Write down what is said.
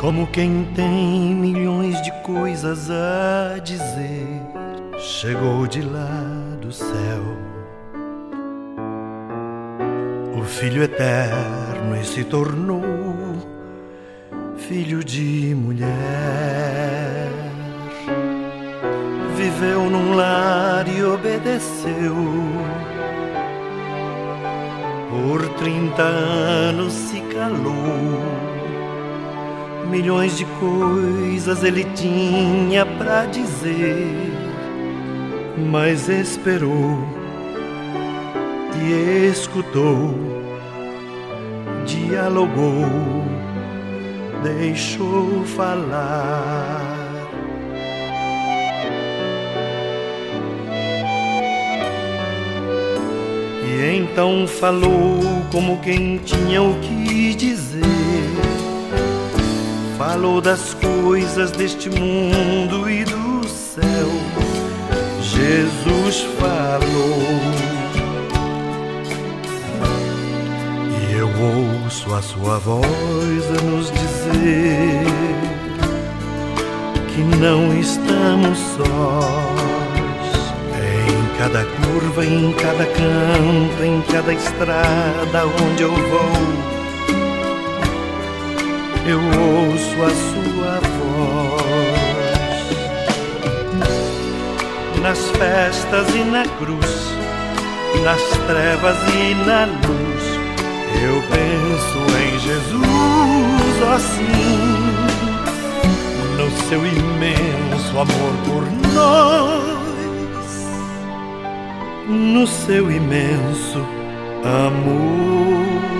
Como quem tem milhões de coisas a dizer, chegou de lá do céu. O Filho eterno e se tornou filho de mulher. Viveu num lar e obedeceu. Por trinta anos se calou milhões de coisas ele tinha para dizer, mas esperou e escutou, dialogou, deixou falar. E então falou como quem tinha o que dizer Falou das coisas deste mundo e do céu. Jesus falou. E eu ouço a sua voz a nos dizer que não estamos sós. Em cada curva, em cada canto, em cada estrada onde eu vou eu ouço a sua voz nas festas e na cruz, nas trevas e na luz. Eu penso em Jesus assim, no seu imenso amor por nós, no seu imenso amor.